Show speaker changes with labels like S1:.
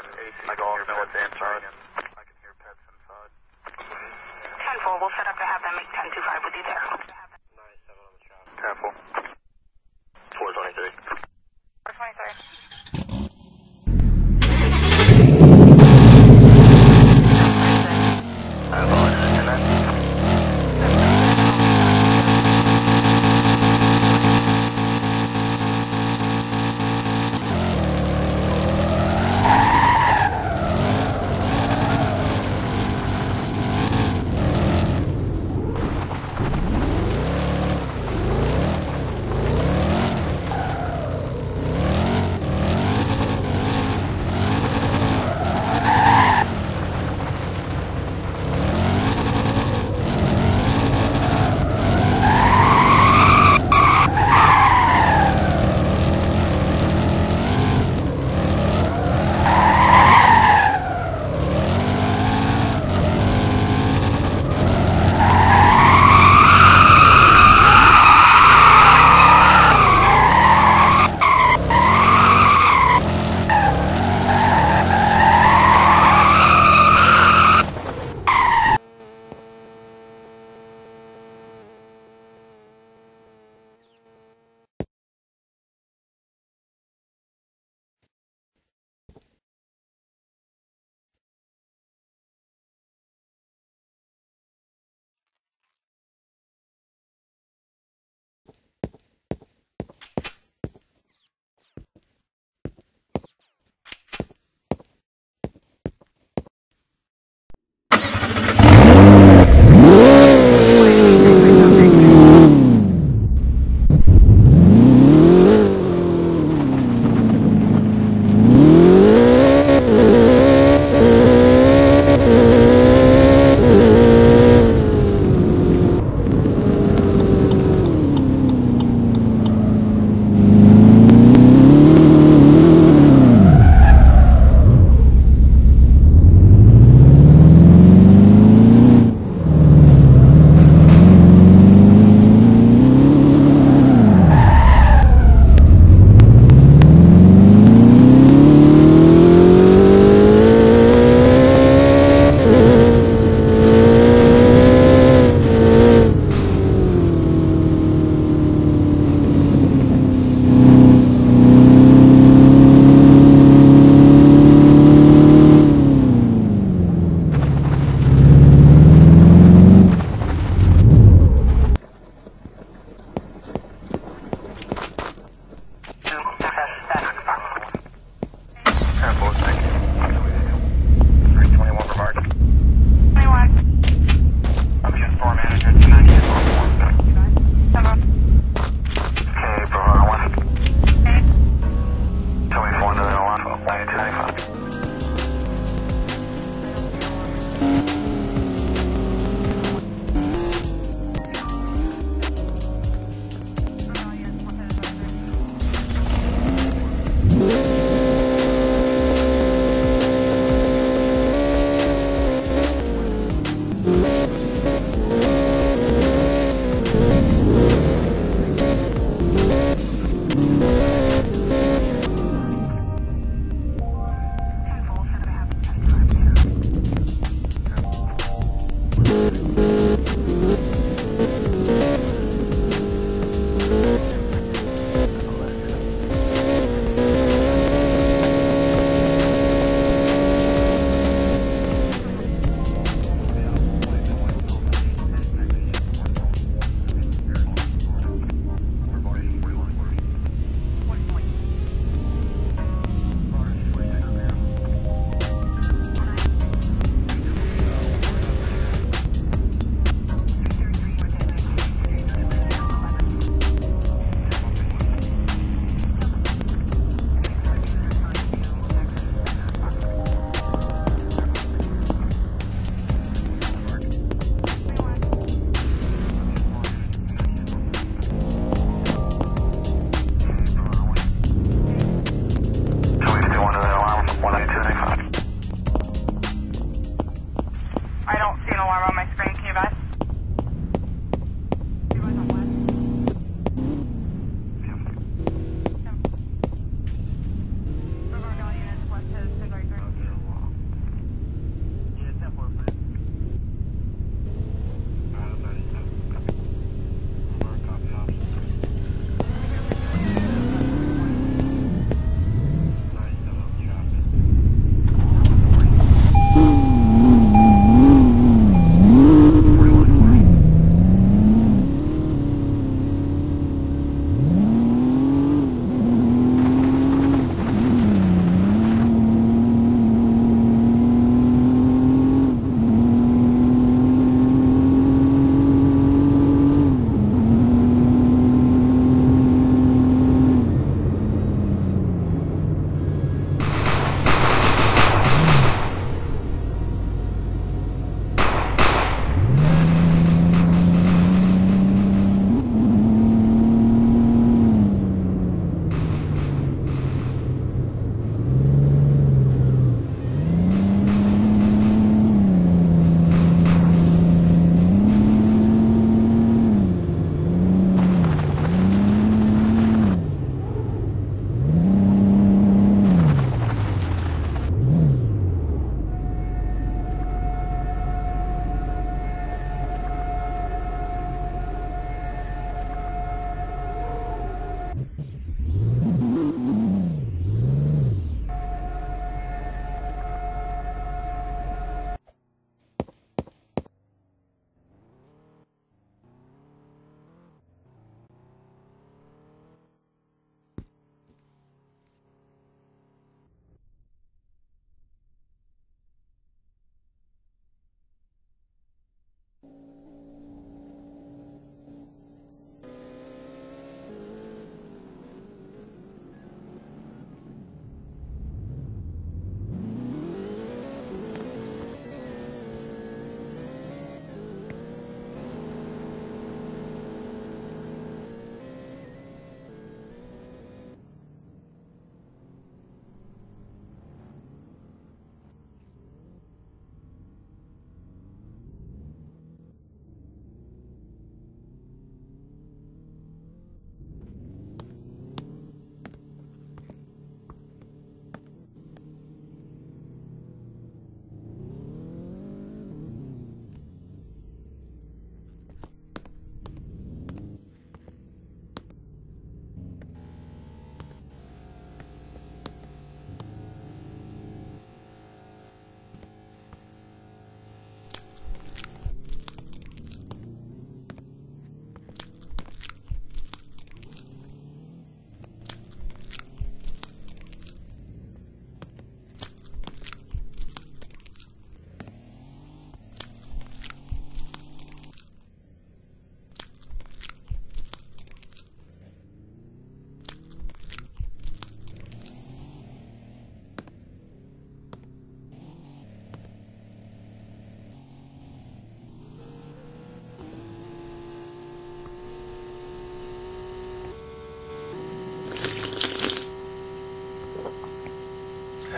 S1: and my golf know what's inside. I can hear pets inside.
S2: 10-4, we'll set up to have them make 10-2-5 with you there.
S1: 10-4. 423.
S2: 423.